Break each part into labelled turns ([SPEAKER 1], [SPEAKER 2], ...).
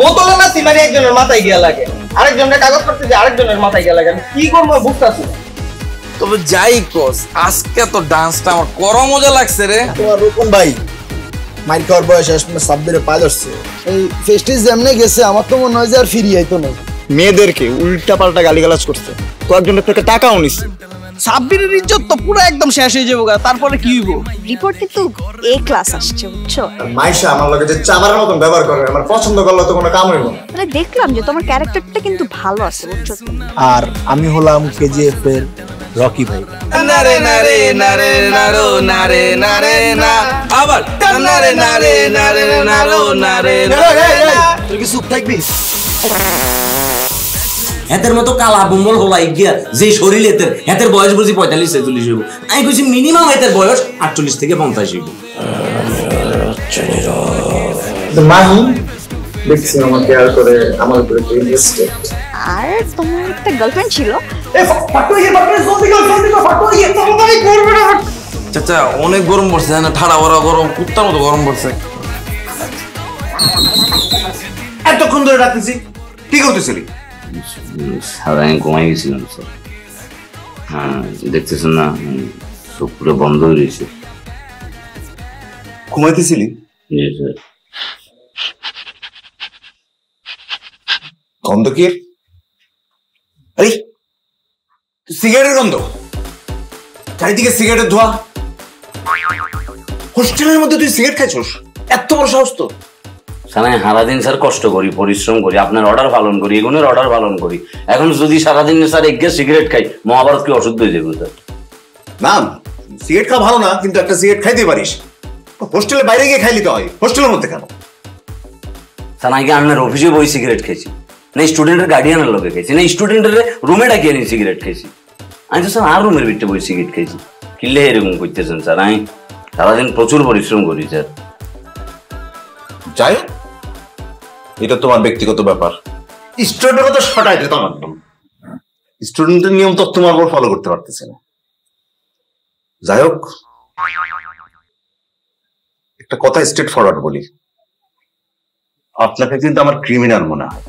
[SPEAKER 1] বোতলে না সিমারি একজনের মাথায় গিয়া লাগে। আরেকজনের কাগজ করতে যে আরেকজনের মাথায় গিয়া লাগে। কি করব বুঝতেছি
[SPEAKER 2] তবে যাই কোস আজকে তো ডান্সটা আমার কর মজা লাগছে রে।
[SPEAKER 3] তোমার রূপন ভাই মাইর খাওয়ার বয়স আসলে সাব্বিরে পায় ধরছে। এই ফেস্টিজ যেমনে গেছে আমার তো মনে হয় যে আর ফিরিয়ে আইতো না
[SPEAKER 4] মেয়েদেরকে উল্টা পাল্টা গালিগালাজ করছে। কয়েকজনের থেকে টাকাও নিচ্ছে
[SPEAKER 1] সাব্বিরের ইজ্জত তো পুরো একদম শেষ হয়ে যাব তারপরে কি হইব?
[SPEAKER 5] রিপোর্ট কিন্তু এ ক্লাস আসছে বুঝছ?
[SPEAKER 4] মাইশা আমার লগে যে চাবারের মতন ব্যবহার করে আমার পছন্দ করলে তো কোনো কাম হইব না।
[SPEAKER 5] মানে দেখলাম যে তোমার ক্যারেক্টারটা কিন্তু ভালো আছে বুঝছ?
[SPEAKER 3] আর আমি হলাম কেজিএফ এর রকি ভাই।
[SPEAKER 2] নারে নারে নারে নারো নারে নারে না। আবার নারে নারে নারে নারো নারে
[SPEAKER 3] তুই কি চুপ থাকবি?
[SPEAKER 6] হেতের মতো কালা বুম্বল হলাই গিয়া যে শরীর এতের হেতের বয়স বুঝি পঁয়তাল্লিশ ছেচল্লিশ হইব। আমি কইছি মিনিমাম হেতের বয়স আটচল্লিশ থেকে পঞ্চাশ হইব।
[SPEAKER 4] মাহি দেখছি আমার কেয়ার করে আমার উপরে
[SPEAKER 5] আর তোমার একটা গার্লফ্রেন্ড ছিল?
[SPEAKER 2] চাচা অনেক গরম পড়ছে না ঠাড়া ভরা গরম কুত্তার মতো গরম পড়ছে।
[SPEAKER 7] এতক্ষণ ধরে ডাকতেছি কি করতেছিলি?
[SPEAKER 6] ঘুমাই গেছিলাম স্যার হ্যাঁ দেখতেছেন না উম, চোখ পুরো বন্ধ হয়ে রয়েছে।
[SPEAKER 7] ঘুমাইতেছিলি? গন্ধ কি? আরে সিগারেটের গন্ধ। চারিদিকে সিগারেটের ধোয়া। হোস্টেলের মধ্যে তুই সিগারেট খাইছস? এত বড় সাহস তো
[SPEAKER 6] আমি সারাদিন স্যার কষ্ট করি পরিশ্রম করি আপনার অর্ডার পালন করি এগুলোর অর্ডার পালন করি। এখন যদি সারাদিন স্যার এক সিগারেট খাই মহাভারত কি অশুদ্ধ হয়ে যাবে স্যার?
[SPEAKER 7] না সিগারেট খাওয়া ভালো না কিন্তু একটা সিগারেট খাইতে পারিস। হোস্টেলের বাইরে গিয়ে খাইলি তো হয় হোস্টেলের মধ্যে কেন
[SPEAKER 6] স্যার নাকি আপনার অফিসে বই সিগারেট খেয়েছি না স্টুডেন্টের গার্ডিয়ানের লোকে খেয়েছি না স্টুডেন্টের রুমে ডাকিয়ে নিয়ে সিগারেট খেয়েছি আমি তো স্যার আর রুমের ভিতরে বই সিগারেট খেয়েছি কিনলে এরকম করতেছেন স্যার আমি সারাদিন প্রচুর পরিশ্রম করি স্যার।
[SPEAKER 7] যাই হোক, এটা তোমার ব্যক্তিগত ব্যাপার। স্টুডেন্টের কথা সটাই দিতাম একদম স্টুডেন্টের নিয়ম তো তোমার উপর ফলো করতে পারতেছে না। যাই হোক একটা কথা স্ট্রেট ফরওয়ার্ড বলি। আপনাকে কিন্তু আমার ক্রিমিনাল মনে হয়।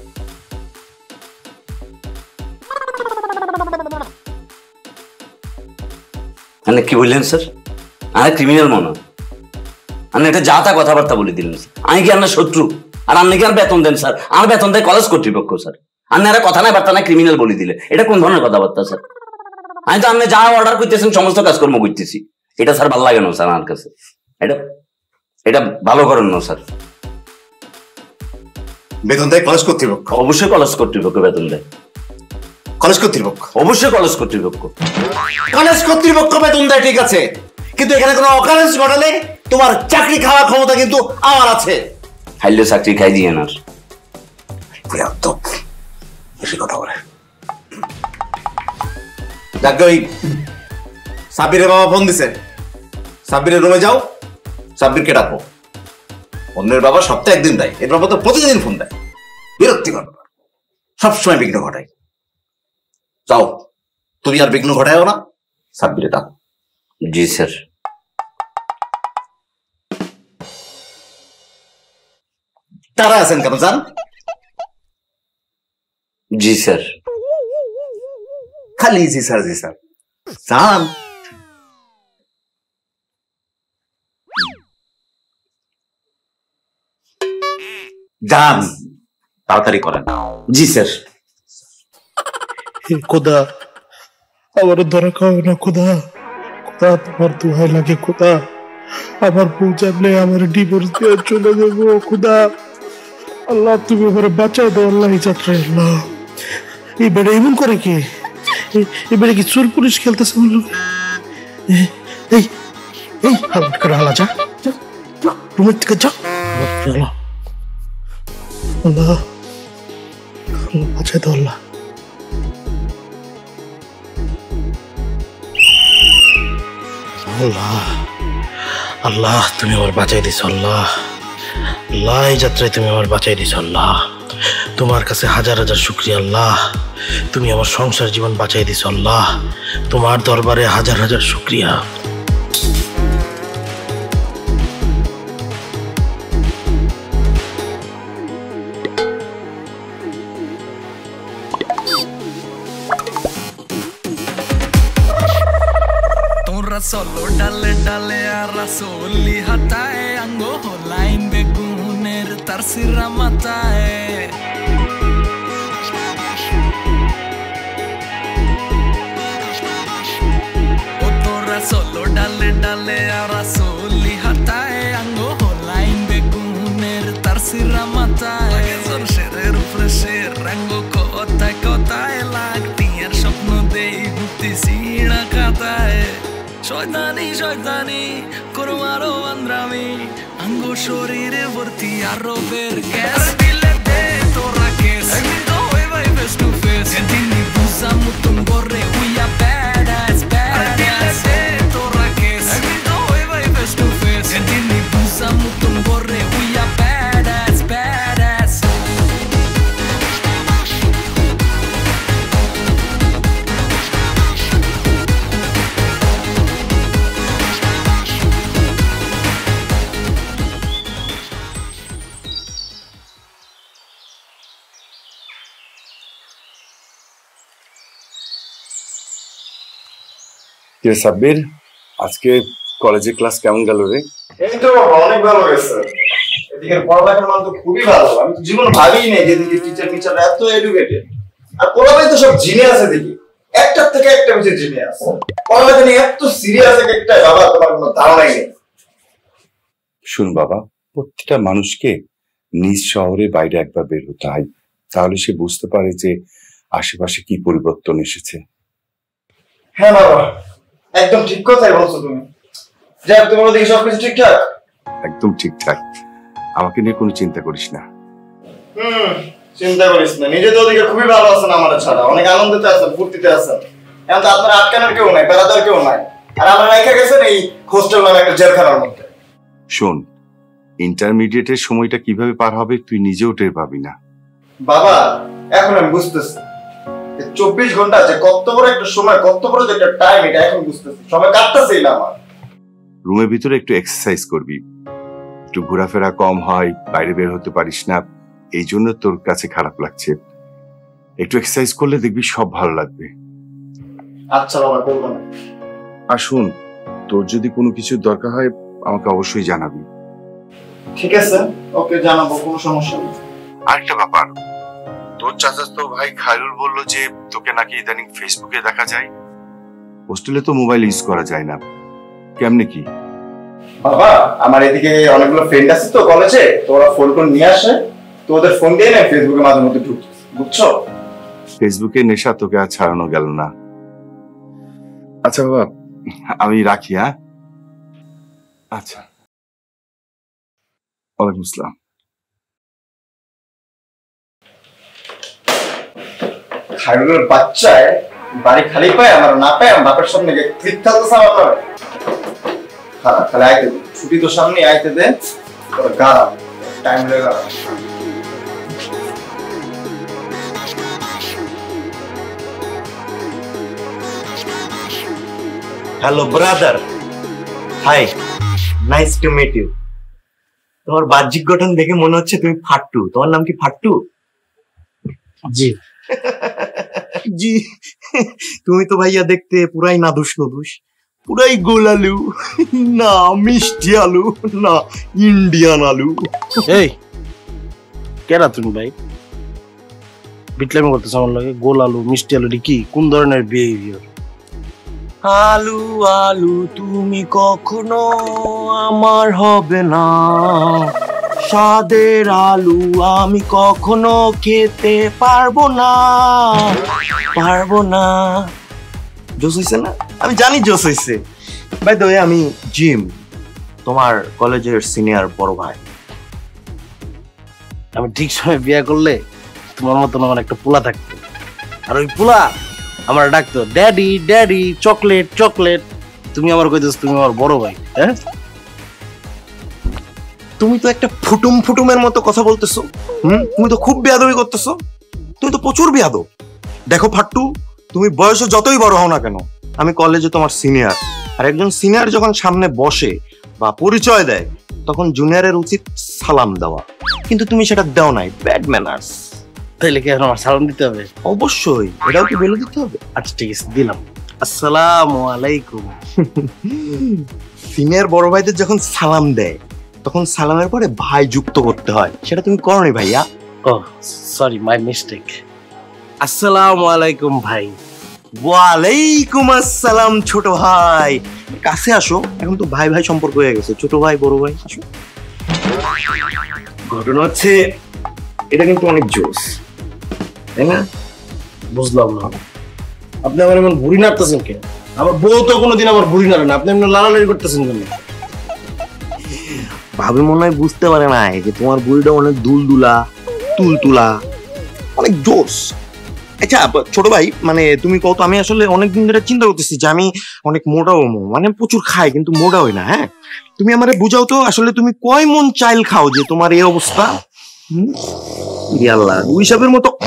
[SPEAKER 6] মানে কি বললেন স্যার? আরে ক্রিমিনাল মনে হয়। আপনি একটা যা তা কথাবার্তা বলে দিলেন আমি কি আপনার শত্রু? আর আপনি কি আর বেতন দেন স্যার? আর বেতন দেয় কলেজ কর্তৃপক্ষ স্যার। আপনারা কথা নাই বার্তা নাই ক্রিমিনাল বলে দিলে। এটা কোন ধরনের কথাবার্তা স্যার? আমি তো আপনি যা অর্ডার করতেছেন সমস্ত কাজকর্ম করতেছি। এটা স্যার ভালো লাগে না স্যার আমার কাছে। এটা এটা ভালো করেন না স্যার।
[SPEAKER 7] বেতন দেয় কলেজ কর্তৃপক্ষ?
[SPEAKER 6] অবশ্যই কলেজ কর্তৃপক্ষ বেতন দেয়।
[SPEAKER 7] কলেজ কর্তৃপক্ষ?
[SPEAKER 6] অবশ্যই কলেজ কর্তৃপক্ষ।
[SPEAKER 7] কলেজ কর্তৃপক্ষ বেতন দেয় ঠিক আছে। কিন্তু এখানে কোনো অকারেন্স ঘটালে তোমার চাকরি খাওয়ার ক্ষমতা কিন্তু আমার আছে।
[SPEAKER 6] খাইলে চাকরি খাই দিয়ে না।
[SPEAKER 7] বেশি কথা বলে। যাকে ওই সাব্বিরের বাবা ফোন দিছে। সাব্বিরের রুমে যাও সাব্বিরকে ডাকো। অন্যের বাবা সপ্তাহে একদিন দেয় এর বাবা তো প্রতিদিন ফোন দেয়। বিরক্তিকর। সবসময় বিঘ্ন ঘটায়। যাও তুমি আর বিঘ্ন ঘটায়ও না সাব্বিরে ডাকো।
[SPEAKER 6] জি স্যার।
[SPEAKER 7] তারা আছেন কেন? জান
[SPEAKER 6] জি স্যার।
[SPEAKER 7] খালি জি স্যার জি স্যার। জান যান। তাড়াতাড়ি করেন।
[SPEAKER 6] জি স্যার।
[SPEAKER 8] খোদা আমার ধরা খাও না খোদা। খোদা তোমার দোহাই লাগে খোদা। আমার বউ জানলে আমার ডিভোর্স দিয়ে চলে যাব খোদা। আল্লাহ, তুমি আমার বাঁচাও দাও আল্লাহ এই যাত্রায়। আল্লাহ এই বেড়ে এমন করে কে? বেড়ে কি চোর পুলিশ খেলতেছে লোক এই এই হালাত করে হালা, যা রুমের থেকে যা। আল্লাহ বাঁচাই দাও, আল্লাহ। আল্লাহ আল্লাহ, তুমি আমার বাঁচাই দিছ, আল্লাহ। এই যাত্রায় তুমি আমার বাঁচাই দিছ আল্লাহ। তোমার কাছে হাজার হাজার শুক্রিয়া, আল্লাহ। তুমি আমার সংসার জীবন বাঁচাই দিছ আল্লাহ। তোমার দরবারে হাজার হাজার শুক্রিয়া।
[SPEAKER 9] শয়তানি শয়তানি করো আরও আন্দ্রামি আঙ্গ শরীরে ভর্তি আরও বের গ্যাস। দিলে দে তোরা কেস। একদিন তো হয়ে ভাই ফেস টু ফেস দিনই বুঝা মুতুন বরে
[SPEAKER 10] কে সাব্বির? আজকে কলেজে ক্লাস কেমন গেল রে?
[SPEAKER 1] এই তো অনেক ভালো গেছে এদিকে পড়ালেখার মান তো খুবই ভালো। আমি তো জীবন ভাবিই নাই যে এদিকে টিচার টিচার এত এডুকেটেড আর পড়ালেখায় তো সব জিনিয়াস আছে দেখি। একটার থেকে একটা বেশি জিনিয়াস। পড়ালেখা নিয়ে এত সিরিয়াস একটা বাবা তোমার কোনো ধারণাই নেই।
[SPEAKER 10] শুন বাবা প্রত্যেকটা মানুষকে নিজ শহরে বাইরে একবার বের হতে হয়। তাহলে সে বুঝতে পারে যে আশেপাশে কি পরিবর্তন এসেছে।
[SPEAKER 1] হ্যাঁ বাবা একদম ঠিক কথাই বলছো তুমি। যাক তোমার ওদিকে সবকিছু ঠিকঠাক?
[SPEAKER 10] একদম ঠিকঠাক। আমাকে নিয়ে কোনো চিন্তা করিস না।
[SPEAKER 1] হুম চিন্তা করিস না। নিজে তো ওদিকে খুবই ভালো আছেন আমার ছাড়া। অনেক আনন্দতে আছেন ফুর্তিতে আছেন। এখন তো আপনার আটকানোর কেউ নাই বেড়াদার কেউ নাই। আর আমরা রেখে গেছেন এই হোস্টেল নামে একটা জেলখানার মধ্যে।
[SPEAKER 10] শোন ইন্টারমিডিয়েটের সময়টা কীভাবে পার হবে তুই নিজেও টের পাবি না।
[SPEAKER 1] বাবা এখন আমি বুঝতেছি। চব্বিশ ঘণ্টা যে কত বড় একটা সময় কত বড় যে একটা টাইম এটা এখন বুঝতেছি। সময় কাটতেছেই না আমার।
[SPEAKER 10] রুমের ভিতরে একটু এক্সারসাইজ করবি। একটু ঘোরাফেরা কম হয় বাইরে বের হতে পারিস না। এই জন্য তোর কাছে খারাপ লাগছে। একটু এক্সারসাইজ করলে দেখবি সব ভালো লাগবে।
[SPEAKER 1] আচ্ছা বাবা করব না।
[SPEAKER 10] আর শুন তোর যদি কোনো কিছু দরকার হয় আমাকে অবশ্যই জানাবি।
[SPEAKER 1] ঠিক আছে ওকে জানাব কোনো সমস্যা নেই।
[SPEAKER 10] আরেকটা ব্যাপার তোর চাচাতো ভাই খায়রুল বলল যে তোকে নাকি ইদানিং ফেসবুকে দেখা যায়। হোস্টেলে তো মোবাইল ইউজ করা যায় না। কেমনে কি?
[SPEAKER 1] বাবা আমার এদিকে অনেকগুলো ফ্রেন্ড আছে তো কলেজে তো ওরা ফোন টোন নিয়ে আসে। তো ওদের ফোন দিয়ে না ফেসবুকে মাঝে মধ্যে ঢুকছে বুঝছ?
[SPEAKER 10] ফেসবুকে নেশা তোকে আর ছাড়ানো গেল না। আচ্ছা বাবা। আমি রাখি হ্যাঁ? আচ্ছা। ওয়ালাইকুম আসসালাম।
[SPEAKER 1] খাইরুলের বাচ্চায় বাড়ি খালি পায় আমার না পায় আমার বাপের সামনে গিয়ে ক্লিক থাকতেছে আমার নয় খারাপ খালি আইতে ছুটি তো সামনে আইতে দে তোর গা টাইম লেগে গেল।
[SPEAKER 11] Hello brother hi nice to meet you তোমার বাহ্যিক গঠন দেখে মনে হচ্ছে তুমি ফাট্টু। তোমার নাম কি ফাট্টু?
[SPEAKER 8] জি।
[SPEAKER 11] জি। তুমি তো ভাইয়া দেখতে পুরাই নাদুস নদুস। পুরাই গোল আলু। না মিষ্টি আলু। না ইন্ডিয়ান আলু।
[SPEAKER 8] এই কেরা তুমি ভাই? বিটলামি করতেছ আমার লাগে? গোল আলু মিষ্টি আলু কি? কোন ধরনের বিহেভিয়ার
[SPEAKER 11] আলু আলু তুমি কখনো আমার হবে না। স্বাদের আলু আমি কখনো খেতে পারব না। পারব না। জোস হয়েছে না? আমি জানি জোস হয়েছে বাই দ্য আমি জিম, তোমার কলেজের সিনিয়র বড় ভাই।
[SPEAKER 8] আমি ঠিক সময় বিয়ে করলে তোমার মতন আমার একটা পোলা থাকতো। আর ওই পোলা আমার ডাকতো ড্যাডি ড্যাডি চকলেট চকলেট তুমি আমার কইতেছ তুমি আমার বড় ভাই হ্যাঁ?
[SPEAKER 11] তুমি তো একটা ফুটুম ফুটুমের মতো কথা বলতেছো হুম? তুমি তো খুব বেয়াদবি করতেছো। তুমি তো প্রচুর বেয়াদব। দেখো ফাট্টু তুমি বয়সে যতই বড় হও না কেন আমি কলেজে তোমার সিনিয়র আর একজন সিনিয়র যখন সামনে বসে বা পরিচয় দেয় তখন জুনিয়রের উচিত সালাম দেওয়া। কিন্তু তুমি সেটা দাও নাই ব্যাড ম্যানার্স
[SPEAKER 8] তাইলে কি আমার সালাম দিতে হবে?
[SPEAKER 11] অবশ্যই এটাও কি বলে দিতে হবে?
[SPEAKER 8] আচ্ছা ঠিক আছে দিলাম।
[SPEAKER 11] আসসালামু আলাইকুম। সিনিয়র বড় ভাইদের যখন সালাম দেয় তখন সালামের পরে ভাই যুক্ত করতে হয়। সেটা তুমি করনি ভাইয়া?
[SPEAKER 12] ও সরি মাই মিস্টেক আসসালামু আলাইকুম ভাই।
[SPEAKER 11] ওয়ালাইকুম আসসালাম ছোট ভাই। কাছে আসো এখন তো ভাই ভাই সম্পর্ক হয়ে গেছে। ছোট ভাই বড় ভাই আসো। ঘটনা হচ্ছে এটা কিন্তু অনেক জোস তাই না?
[SPEAKER 12] বুঝলাম না। আপনি আমার এমন বুড়ি নাড়তেছেন কেন? আমার বউ তো কোনোদিন আমার বুড়ি নাড়ে না। আপনি এমন লালালাড়ি করতেছেন কেন?
[SPEAKER 11] ভাবে মনে হয় বুঝতে পারে না যে তোমার বুড়িটা অনেক দুলদুলা, তুলতুলা, অনেক জোস। আচ্ছা ছোট ভাই মানে তুমি কত আমি আসলে অনেকদিন ধরে চিন্তা করতেছি যে আমি অনেক মোটাও মো- মানে প্রচুর খাই, কিন্তু মোটা হই না হ্যাঁ? তুমি আমারে বুঝাও তো, আসলে তুমি কয় মন চাইল খাও যে তোমার এই অবস্থা? হুম? ই আল্লাহ দুই সাপের মতো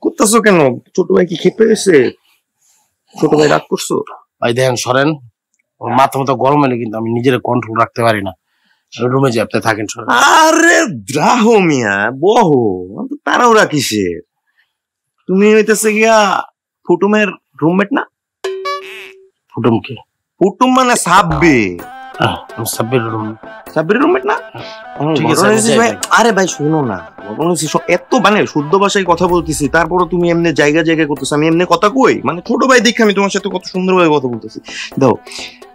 [SPEAKER 11] করতেছো কেন? ছোট ভাই কি খেপে গেছে? ছোট ভাই রাগ করছ?
[SPEAKER 12] ভাই, দেখেন, সরেন মাথা মতো গরম হলে কিন্তু আমি নিজের কন্ট্রোল রাখতে পারি না। রুমে যে আপনি থাকেন
[SPEAKER 11] আরে দ্রাহ মিয়া বহ তারাও রাখিসে তুমি হইতেছে গিয়া ফুটুমের রুমমেট না?
[SPEAKER 12] ফুটুম কে?
[SPEAKER 11] ফুটুম মানে সাব্বে
[SPEAKER 12] সাব্বির রুম
[SPEAKER 11] সাব্বির রুমমেট না?
[SPEAKER 12] ঠিক আছে,
[SPEAKER 11] ঘটনা
[SPEAKER 12] আমি
[SPEAKER 11] হচ্ছে
[SPEAKER 12] যাই
[SPEAKER 11] ভাই,
[SPEAKER 12] ভাই।
[SPEAKER 11] আরে ভাই শোনো না। ঘটনা হচ্ছে সব- এত মানে শুদ্ধ ভাষায় কথা বলতেছি তারপরে তুমি এমনি জায়গা জায়গায় করতেছো। আমি এমনি কথা কই? মানে ছোট ভাই দেখে আমি তোমার সাথে কত সুন্দরভাবে কথা বলতেছি। দাও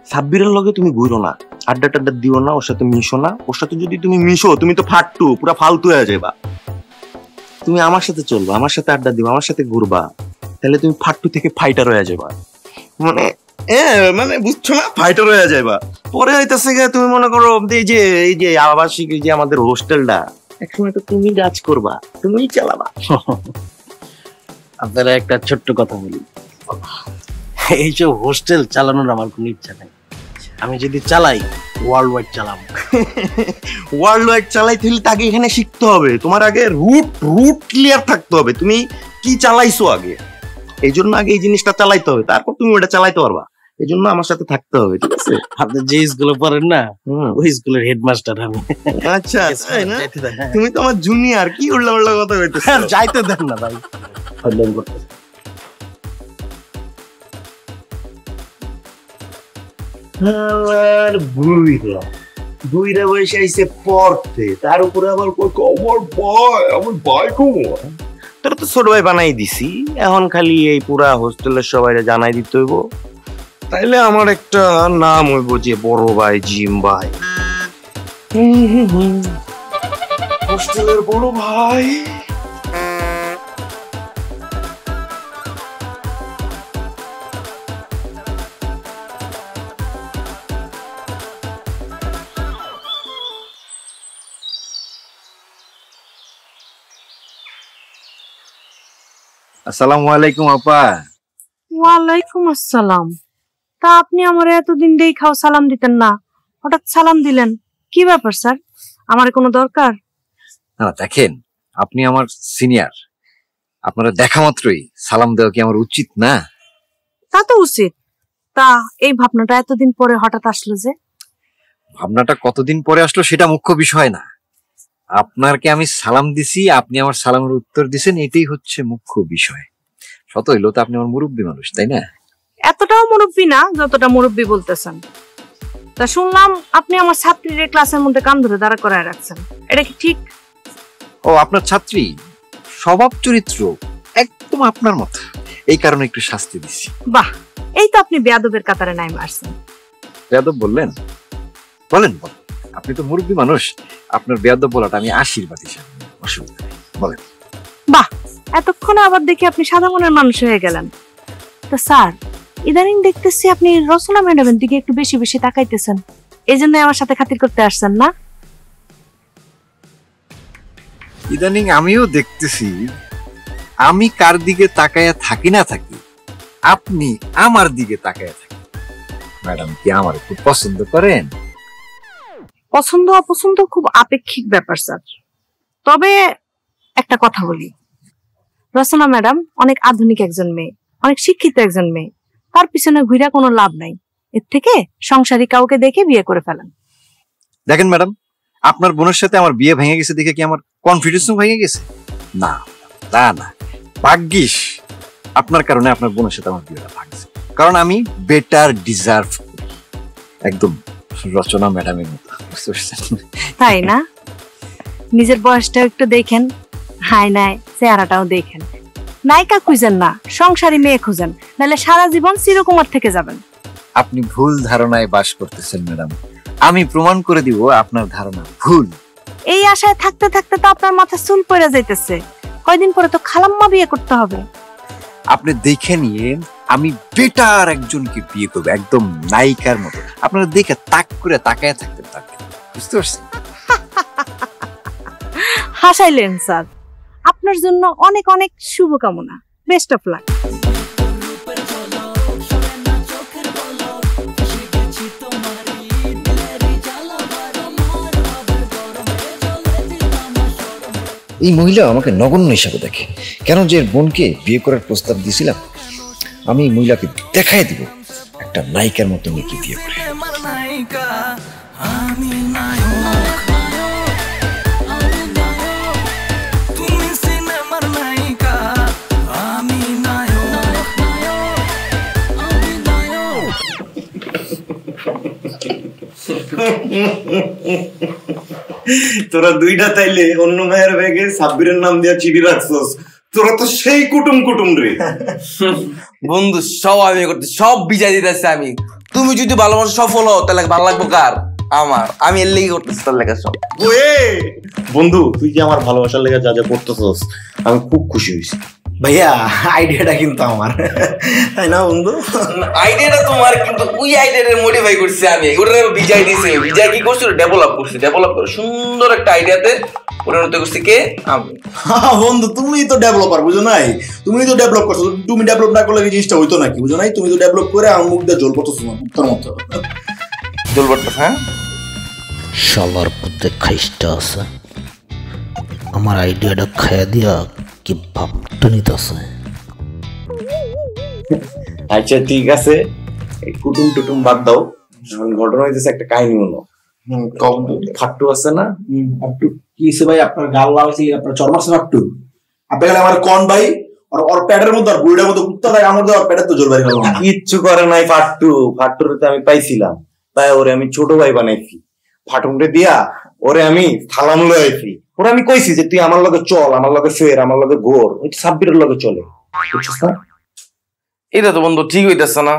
[SPEAKER 11] সাব্বিরের লগে তুমি ঘুরো না। আড্ডা টাড্ডা দিও না ওর সাথে মিশো না। ওর সাথে যদি তুমি মিশো তুমি তো ফাট্টু পুরা ফালতু হয়ে যাবা তুমি আমার সাথে চলবা আমার সাথে আড্ডা দিবা আমার সাথে ঘুরবা। তাহলে তুমি ফাট্টু থেকে ফাইটার হয়ে যাবা মানে এ মানে বুঝছ না? ফাইটার হয়ে যাবা পরে হইতেছে গিয়ে তুমি মনে করো, এই যে এই যে আবাসিক যে আমাদের হোস্টেলটা একসময় তো তুমি কাজ করবা তুমিই চালাবা।
[SPEAKER 12] আপনারা একটা ছোট্ট কথা বলি। এইসব হোস্টেল চালানোর আমার কোনো ইচ্ছা নেই। আমি যদি চালাই ওয়ার্ল্ড ওয়াইড চালাবো।
[SPEAKER 11] ওয়ার্ল্ড ওয়াইড চালাইতে হলে তাকে এখানে শিখতে হবে। তোমার আগে রুট রুট ক্লিয়ার থাকতে হবে। তুমি কি চালাইছো আগে? এই জন্য আগে এই জিনিসটা চালাইতে হবে। তারপর তুমি ওটা চালাইতে পারবা। এই জন্য আমার সাথে থাকতে হবে ঠিক আছে?
[SPEAKER 12] আপনি যে স্কুলে পড়েন না ওই স্কুলের হেডমাস্টার আমি।
[SPEAKER 11] আচ্ছা তুমি তো আমার জুনিয়র কি উল্লা উল্লা কথা কইতেছো?
[SPEAKER 12] যাইতে দেন না ভাই।
[SPEAKER 11] আমার বুইরা বুইরা বসে আইছে পড়তে তার উপরে আবার আমার ভাই আমার ভাই কমর তোরা তো ছোট ভাই বানাই দিছি এখন খালি এই পুরা হোস্টেলের সবাই জানাই দিতে হইব। তাইলে আমার একটা নাম হইব যে বড় ভাই জিম ভাই। হোস্টেলের বড় ভাই।
[SPEAKER 13] আসসালামু আলাইকুম আপা।
[SPEAKER 14] ওয়ালাইকুম আসসালাম। তা আপনি আমার এতদিন দেখাও সালাম দিতেন না। হঠাৎ সালাম দিলেন। কি ব্যাপার স্যার? আমার কোনো দরকার?
[SPEAKER 13] না দেখেন আপনি আমার সিনিয়র। আপনারা দেখা মাত্রই সালাম দেওয়া কি আমার উচিত না?
[SPEAKER 14] তা তো উচিত। তা এই ভাবনাটা এতদিন পরে হঠাৎ আসলো যে?
[SPEAKER 13] ভাবনাটা কতদিন পরে আসলো সেটা মুখ্য বিষয় না। আপনারকে আমি সালাম দিছি আপনি আমার সালামের উত্তর দিছেন এটাই হচ্ছে মুখ্য বিষয়। শত হইল তো আপনি আমার মুরব্বী মানুষ তাই না?
[SPEAKER 14] এতটাও মুরব্বী না যতটা মুরব্বী বলতেছেন। তা শুনলাম আপনি আমার ছাত্রীর ক্লাসের মধ্যে কান ধরে দাঁড়া করায় রাখছেন। এটা কি ঠিক?
[SPEAKER 13] ও আপনার ছাত্রী স্বভাব চরিত্র একদম আপনার মতো। এই কারণে একটু শাস্তি দিছি।
[SPEAKER 14] বাহ এই তো আপনি বেয়াদবের কাতারে নাই মারছেন
[SPEAKER 13] বেয়াদব বললেন? বলেন বলেন। আপনি তো মুরব্বী মানুষ। আপনার বেয়াদব বলাটা আমি আশীর্বাদ হিসাবে অসুবিধা নেই। বলেন।
[SPEAKER 14] বাহ এতক্ষণে আবার দেখি আপনি সাদা মনের মানুষ হয়ে গেলেন। তা স্যার ইদানিং দেখতেছি আপনি রচনা ম্যাডামের দিকে একটু বেশি বেশি তাকাইতেছেন। এই জন্য আমার সাথে খাতির করতে আসছেন না।
[SPEAKER 13] ইদানিং আমিও দেখতেছি আমি কার দিকে তাকায়া থাকি না থাকি আপনি আমার দিকে তাকায়া থাকি ম্যাডাম কি আমার খুব পছন্দ করেন?
[SPEAKER 14] পছন্দ অপছন্দ খুব আপেক্ষিক ব্যাপার স্যার। তবে একটা কথা বলি। রচনা ম্যাডাম অনেক আধুনিক একজন মেয়ে অনেক শিক্ষিত একজন মেয়ে। তার পিছনে ঘুরে কোনো লাভ নাই। এর থেকে সংসারী কাউকে দেখে বিয়ে করে ফেলেন।
[SPEAKER 13] দেখেন ম্যাডাম আপনার বোনের সাথে আমার বিয়ে ভেঙে গেছে দেখে কি আমার কনফিডেন্সও ভেঙে গেছে? না না না। ভাগ্যিস আপনার কারণে আপনার বোনের সাথে আমার বিয়েটা ভাঙছে। কারণ আমি বেটার ডিজার্ভ একদম রচনা ম্যাডামের মতো
[SPEAKER 14] তাই না? নিজের বয়সটাও একটু দেখেন হাই নাই চেহারাটাও দেখেন। নায়িকা খুঁজেন না সংসারী মেয়ে খুঁজেন নাহলে সারা জীবন চিরকুমার থেকে যাবেন।
[SPEAKER 13] আপনি ভুল ধারণায় বাস করতেছেন ম্যাডাম। আমি প্রমাণ করে দিব আপনার ধারণা ভুল।
[SPEAKER 14] এই আশায় থাকতে থাকতে তো আপনার মাথা চুল পড়ে যাইতেছে। কয়দিন পরে তো খালাম্মা বিয়ে করতে হবে।
[SPEAKER 13] আপনি দেখে নিয়ে আমি বেটার একজনকে বিয়ে করব একদম নায়িকার মতো। আপনারা দেখে তাক করে তাকায় থাকতে পারবেন বুঝতে পারছেন?
[SPEAKER 14] হাসাইলেন স্যার। আপনার জন্য অনেক অনেক শুভকামনা। বেস্ট অফ লাক
[SPEAKER 15] এই মহিলা আমাকে নগণ্য হিসাবে দেখে। কেন যে এর বোনকে বিয়ে করার প্রস্তাব দিয়েছিলাম আমি এই মহিলাকে দেখাই দিব একটা নায়িকার মতো মেয়েকে বিয়ে করে।
[SPEAKER 7] তোরা দুইটা তাইলে অন্য ভাইয়ের ব্যাগে সাব্বিরের নাম দিয়া চিঠি রাখছস। তোরা তো সেই কুটুম কুটুম রে।
[SPEAKER 2] বন্ধু সব আমি করতে সব বিজয় দিতেছে আমি। তুমি যদি ভালোবাসা সফল হও তাহলে ভালো লাগবো কার? আমার। আমি এর লেগে করতেছি তার লেগে সব।
[SPEAKER 7] বন্ধু তুই যে আমার ভালোবাসার লেগে যা যা করতেছস আমি খুব খুশি হইছি
[SPEAKER 3] ভাইয়া আইডিয়াটা কিন্তু আমার। তাই না বন্ধু?
[SPEAKER 2] আইডিয়াটা তোমার কিন্তু ওই আইডিয়াটা মডিফাই করছি আমি। ওটা বিজয় দিছে। বিজয় কি করছিল ডেভেলপ করছে। ডেভেলপ করে সুন্দর একটা আইডিয়াতে পরিণত করছি কে? আমি।
[SPEAKER 3] হ্যাঁ, বন্ধু তুমি তো ডেভেলপার বুঝো নাই? তুমি তো ডেভেলপ করছ। তুমি ডেভেলপ না করলে জিনিসটা হইতো নাকি বুঝো নাই? তুমি তো ডেভেলপ করে আমার মুখ দিয়ে জল পড়তো তোমার উত্তর মতো।
[SPEAKER 2] জলবট্টা হ্যাঁ?
[SPEAKER 16] শালার মধ্যে খাইসটা আছে। আমার আইডিয়াটা খাইয়া দিয়া কি ভাবটা নিতেছে
[SPEAKER 7] আচ্ছা ঠিক আছে। এই কুটুম টুটুম বাদ দাও। ঘটনা হইতেছে একটা কাহিনী হলো। কম খাট্টু আছে না?
[SPEAKER 3] আপটু কি হইছে ভাই? আপনার গাল লাল হইছে আপনার চর্ম আছে আপটু আপনি গেলে আমার কোন ভাই। আর ওর প্যাডের মধ্যে আর বুড়িটার মধ্যে কুত্তা থাকে আমার দেওয়ার প্যাডের তো জোর বাড়ি গেল
[SPEAKER 7] কিচ্ছু করে নাই ফাট্টু। ফাট্টুরে তো আমি পাইছিলাম। তাই ওরে আমি ছোট ভাই বানাইছি। ফাটুমরে দিয়া ওরে আমি থালাম লইছি ওরে আমি কইছি যে তুই আমার লগে চল আমার লগে ফের আমার লগে গোর ওই সাব্বিরের লগে চলে। বুঝছিস না?
[SPEAKER 2] এটা তো বন্ধু ঠিক হইতেছে না।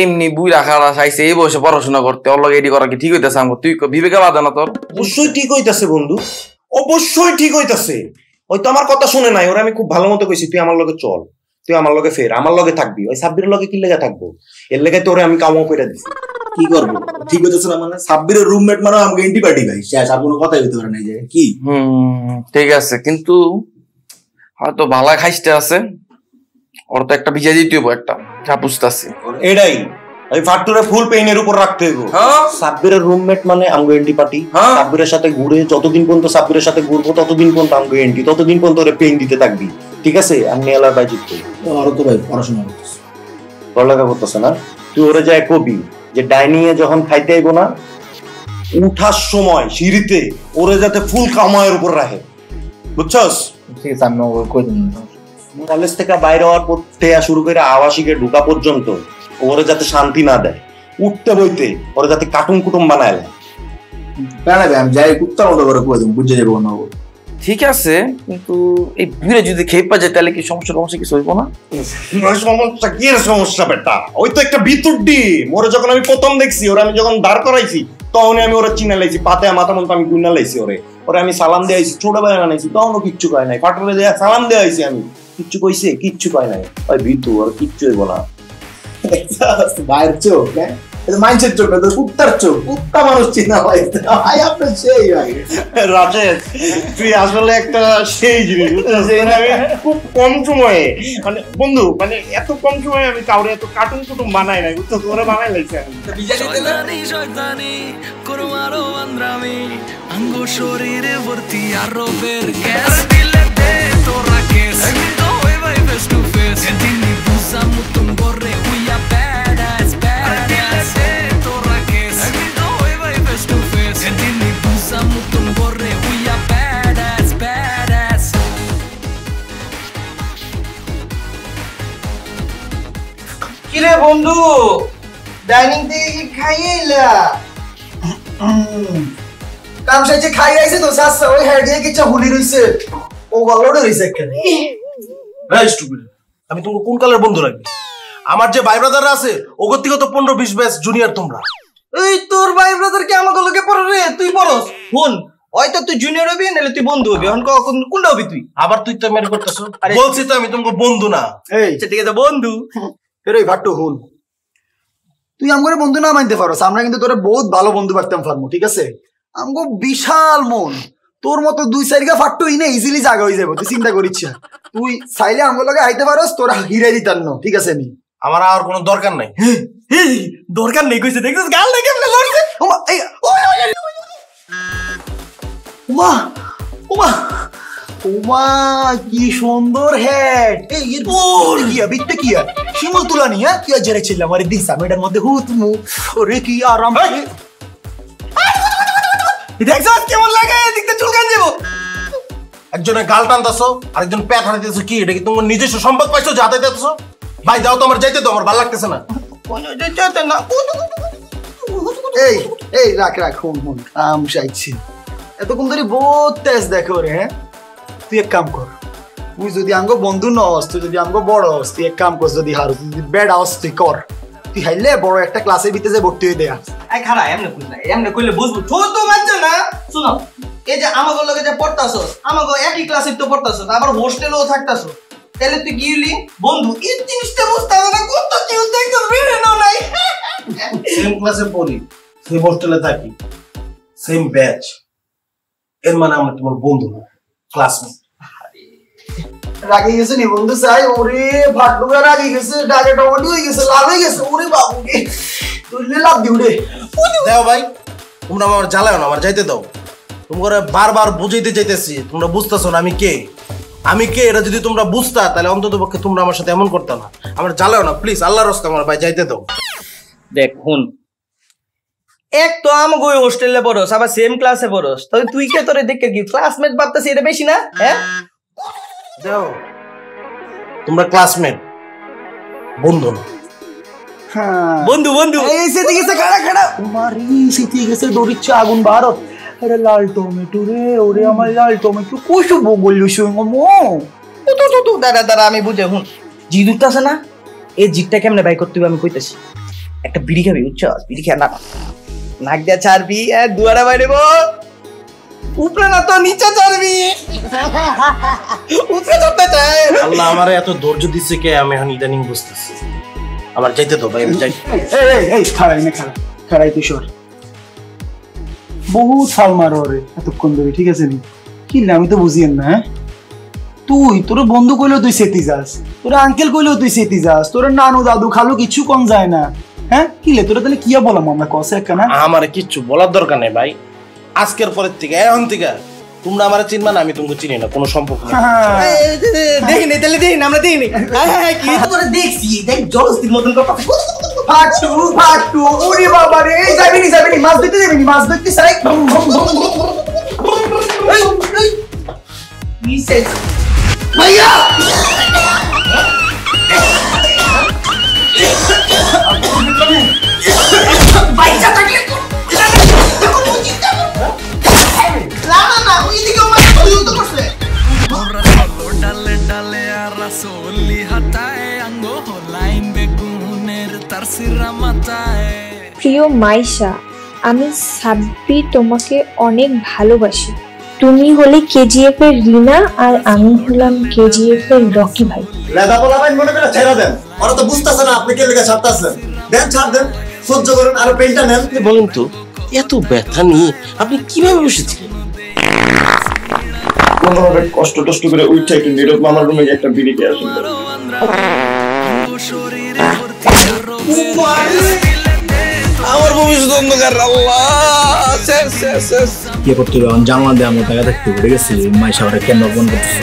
[SPEAKER 2] এমনি বুই রাখা চাইছে এই বয়সে পড়াশোনা করতে ওর লগে এডি করা কি ঠিক হইতেছে আমার তুই বিবেকে বাদে না তোর।
[SPEAKER 7] অবশ্যই ঠিক হইতাছে বন্ধু। অবশ্যই ঠিক হইতাছে। ওই তো আমার কথা শুনে নাই ওরে আমি খুব ভালো মতো কইছি তুই আমার লগে চল। তুই আমার লগে ফের আমার লগে থাকবি। ওই সাব্বিরের লগে কি লেগে থাকব? এর লেগে তোরে আমি কামও করে দিছি।
[SPEAKER 3] কি করব? ঠিক হইতেছে না মানে? সাব্বিরের রুমমেট মানে আমাকে এন্টি পার্টি ভাই শেষ আর কোনো কথাই হইতে পারে না জায়গায়। কি?
[SPEAKER 2] হুম ঠিক আছে। কিন্তু হয়তো ভালা খাইতে আছে। ওর তো একটা বিজয় দিতে হইব একটা। যা বুঝতেছি।
[SPEAKER 7] এটাই। ওই ফাটুরে ফুল পেইনের উপর রাখতে হইব। সাব্বিরের রুমমেট মানে আমগো এন্টি পার্টি সাব্বিরের সাথে ঘুরে যতদিন পর্যন্ত সাব্বিরের সাথে ঘুরবো ততদিন পর্যন্ত আমগো এন্টি ততদিন পর্যন্ত ওরে পেইন দিতে থাকবি। ঠিক আছে? আমি এলার বাই জিততে
[SPEAKER 3] আরও তো ভাই পড়াশোনা করতেছে।
[SPEAKER 7] পড়ালেখা করতেছে না? তুই ওরে যায় কবি। যে ডাইনিং এ যখন খাইতে আইবো না উঠার সময় সিঁড়িতে ওরে যাতে ফুল কামায়ের উপর রাখে। বুঝছস?
[SPEAKER 17] ঠিক আছে আমি কই
[SPEAKER 7] কলেজ থেকে বাইরে হওয়ার পর থেকে শুরু করে আবাসিকে ঢোকা পর্যন্ত ওরে যাতে শান্তি না দেয়। উঠতে বইতে ওরে যাতে কাটুম কুটুম বানায়
[SPEAKER 3] ভাই আমি যাই কুত্তার মতো করে কই দেবো বুঝে যাব না।
[SPEAKER 2] ঠিক আছে, কিন্তু এই ভিড়ে যদি খেয়ে পা যায়, তাহলে কি সমস্যা সমস্যা কিছু হইব না?
[SPEAKER 7] সমস্যা কি সমস্যা বেটা? ওই তো একটা ভিতর ডিম। ওরে যখন আমি প্রথম দেখছি, ওরে আমি যখন দাঁড় করাইছি তখন আমি ওরা চিনা লাইছি। পাতে মাথা মতো আমি গুন্না লাইছি ওরে। ওরে আমি সালাম দিয়ে আইছি ছোট ভাই বানাইছি তখনও কিচ্ছু কয় নাই। ফাটলে দিয়ে সালাম দিয়ে আইছি আমি। কিচ্ছু কইছে? কিচ্ছু কয় নাই। ওই ভিতু কিচ্ছু হইব না।
[SPEAKER 3] বাইরের চোখ হ্যাঁ? মাইন্ডসেট চোখ না কুত্তার চোখ। কুত্তা মানুষ চিনা ভাই ভাই আপনার সেই ভাই।
[SPEAKER 7] রাজেশ তুই আসলে একটা সেই জিনিস খুব কম সময়ে মানে বন্ধু মানে এত কম সময়ে আমি কাউরে এত কার্টুন কুটুম বানাই নাই বুঝছ? তোরা বানাই লাইছি আমি।
[SPEAKER 9] শয়তানি শয়তানি আন্দ্রামি। আঙ্গ শরীরে ভর্তি আরও বের গ্যাস। দিলে দে তোরা কেস। একদিন তো ভাই ফেস টু ফেস এদিনই বুঝা মুতুন গরে
[SPEAKER 2] কিরে
[SPEAKER 12] বন্ধু? ডাইনিং থেকে কি খাইয়ে এলা।
[SPEAKER 18] কাম সাইছে খাই আইছে তো সাসা ওই হেড দিয়ে কিচ্ছা ভুলি রইছে। ও রইছে
[SPEAKER 12] এই। আমি তোমাকে কোন কালের বন্ধু রাখবি? আমার যে ভাই ব্রাদার আছে ওগর থেকে তো পনেরো বিশ ব্যাচ জুনিয়র তোমরা।
[SPEAKER 18] এই তোর ভাই ব্রাদার কি আমাকে লোকে পড়ে রে? তুই পড়স? শুন হয়তো তুই জুনিয়র হবি নাহলে তুই বন্ধু হবি। এখন ক- কোন- কোনটা হবি তুই?
[SPEAKER 12] আবার তুই তো মেরে করতেছো? বলছি তো আমি তোমাকে বন্ধু না।
[SPEAKER 18] এই। ঠিক আছে বন্ধু। এর ওই ভাট্টু হুন। তুই আমার বন্ধু না মানতে পারো আমরা কিন্তু তোরে বহুত ভালো বন্ধু পারতাম পারব ঠিক আছে? আমগো বিশাল মন। তোর মতো দুই সাইডকা ফাট্টু ইনে ইজিলি জায়গা হয়ে যাব তুই চিন্তা করিস না। তুই চাইলে আমগো লগে আইতে পারস তোর হিরাই দিতাম না ঠিক আছে নি?
[SPEAKER 12] আমার আর কোনো দরকার নাই।
[SPEAKER 18] এই দরকার নেই কইছে দেখছিস গাল দেখে কেমনে লড়ছে? ওমা এই ওই ওই ওই, ওই। ওমা ওমা ওমা কি সুন্দর হেড এই এর কি বিত্তে কি শিমুল তুলানি হ্যাঁ কি জেরে ছিলাম আরে দিশা মেডার মধ্যে হুত মু ওরে কি আরাম দেখছস কেমন লাগে এদিকতে চুলকান যাব
[SPEAKER 12] একজনের গাল টানতাছো আরেকজন প্যাট হারাইতেছো কি এটা কি তোমার নিজস্ব সম্পদ পাইছো যাতে দিতেছো। ভাই দাও তো আমার যাইতে তো আমার ভালো লাগতেছে না।
[SPEAKER 18] এই এই রাখ রাখ হুন হুন আম চাইছি এতক্ষণ ধরে বহুত তেজ দেখো রে হ্যাঁ? তুই এক কাম কর। তুই যদি আঙ্গো বন্ধু নস তুই যদি আঙ্গো বড় হস তুই এক কাম কর যদি হারু তুই যদি বেড হস তুই কর। তুই হাইলে বড় একটা ক্লাসের ভিতরে যে ভর্তি হয়ে দেয়া।
[SPEAKER 19] এই খারা এমনি কইস না এমনি কইলে বুঝব। ছোট তো মানছে না। শুনো এই যে আমাগো লগে যে পড়তাছস আমাগো একই ক্লাসে তো পড়তাছস আবার হোস্টেলেও থাকতাছস। তাহলে তুই গিলি বন্ধু এই জিনিসটা বুঝতে হবে না কত কেউ দেখতো বিভিন্ন নাই।
[SPEAKER 12] সেম ক্লাসে পড়ি সেম হোস্টেলে থাকি সেম ব্যাচ এর মানে আমরা তোমার বন্ধু না ক্লাসমেট
[SPEAKER 18] রাগে গেছে নিবন্ধু চাই ওরে ভাটুকা রাগে গেছে ডাকে টমাটি হয়ে গেছে লাভ হয়ে গেছে ওরে বাবু রে তুই লাভ দিউ রে।
[SPEAKER 12] দাও ভাই তোমরা আমার জ্বালাও না আমার যাইতে দাও। তোমরা বারবার বুঝাইতে চাইতেছি তোমরা বুঝতেছো না আমি কে? আমি কে? এটা যদি তোমরা বুঝতা তাহলে অন্তত পক্ষে তোমরা আমার সাথে এমন করতে না। আমার জ্বালাও না প্লিজ আল্লাহর রস্তে আমার ভাই যাইতে দাও।
[SPEAKER 19] দেখ হুন এক তো ওই হোস্টেলে পড়স আবার সেম ক্লাসে পড়স। তাহলে তুই কে তোরে দেখে কি? ক্লাসমেট ভাবতাছিস এটা বেশি না? হ্যাঁ?
[SPEAKER 12] দাও। তোমরা ক্লাসমেট বন্ধু না।
[SPEAKER 19] বন্ধু বন্ধু।
[SPEAKER 18] এই সেটি গেছে খাড়া খাড়া। মারি দড়িচ্ছে আগুন ভারত আরে লাল টমেটো রে ওরে আমার লাল টমেটো।
[SPEAKER 19] তু তু তু দাঁড়া দাঁড়া আমি বুঝে হুন জিদ উঠতেছে না? এই জিদটা কেমনে বাই করতে হবে আমি কইতাছি। একটা বিড়ি খাবি উচ্চ বিড়ি খেয়ে না নাক দিয়া ছাড়বি আর দুয়ারা বাইরে বল। উপরে না তো নিচে ছাড়বি উপরে ধরতে চাই।
[SPEAKER 12] আল্লাহ আমার এত ধৈর্য দিচ্ছে কে? আমি এখন ইদানিং বুঝতেছি। আমার যাইতে তো ভাই যাই।
[SPEAKER 18] এই এই এই খাড়াই না খাড়া খাড়াই তুই সর। বহুত ফাল মারো রে এতক্ষণ ধরে ঠিক আছে নি? কি আমি তো বুঝিয়েন না হ্যাঁ? তুই তোর বন্ধু কইলেও তুই সেতি যাস। তোর আঙ্কেল কইলেও তুই সেতি যাস। তোর নানু দাদু খালু কিছু কম যায় না। হ্যাঁ? কি লে তোরা তাহলে কিয়া বললাম আমরা? কসে একখানা
[SPEAKER 12] আমার কিচ্ছু বলার দরকার নেই ভাই। আজকের পরের থেকে এখন থেকে। তোমরা আমার চিনবা না আমি তোমাকে চিনি না কোনো সম্পর্ক নেই।
[SPEAKER 19] দেখি নি তাহলে দেখি না আমরা দেখি নি কি? তোরা দেখছি দেখ জলস্তির মতন কথা
[SPEAKER 18] ফাটু ফাটু ওরে বাবা রে যাবি নি যাবি নি মাছ ধরতে যাবি নি মাছ ধরতে চাই ভাইয়া!
[SPEAKER 19] বাইচা থাকলে না না না ওই দিকে আমার তুই তো করছে
[SPEAKER 9] ডালে ডালে আর রাসোলি হাতায় আঙ্গ হলাইন বেগুনের তার সিরা মাথায়
[SPEAKER 20] প্রিয় মাইশা আমি সাব্বির তোমাকে অনেক ভালোবাসি। তুমি হলে কেজিএফ এর রিনা আর আমি হলাম কেজিএফ এর রকি ভাই।
[SPEAKER 1] লেদা বলা ভাই মনে করে ছেড়ে দেন। ওরা তো বুঝতেছে না আপনি কে লেগে ছাড়তেছেন দেন ছাড় দেন সহ্য করুন আর পেনটা নেন।
[SPEAKER 12] বলুন তো এত ব্যথা নিয়ে আপনি কীভাবে বসেছিলেন?
[SPEAKER 1] কোনোভাবে কষ্ট টষ্ট করে উঠছে একটু নীরব মামার রুমে গিয়ে একটা বিড়ি খেয়ে আসুন।
[SPEAKER 2] আমার ভবিষ্যৎ অন্ধকার আল্লাহ! শেষ শেষ শেষ।
[SPEAKER 3] ইয়ে করতে হবে? জানলা দেওয়া মতো টাকা দেখতে পড়ে গেছে মাই সাবারে কেন বন্ধ করতেছে।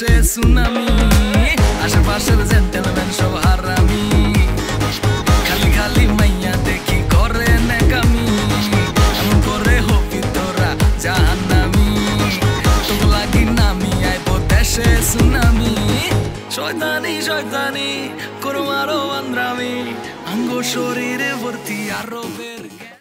[SPEAKER 9] দেশে সুনামি, আশেপাশের জেন্টেলম্যান সব হারামি। খালি খালি মাইয়া দেখি করে এমন করে তোরা লাগি নামি, আইব দেশে সুনামি। শয়তানি শয়তানি করো আরও আন্দ্রামি। আঙ্গ শরীরে ভর্তি আরও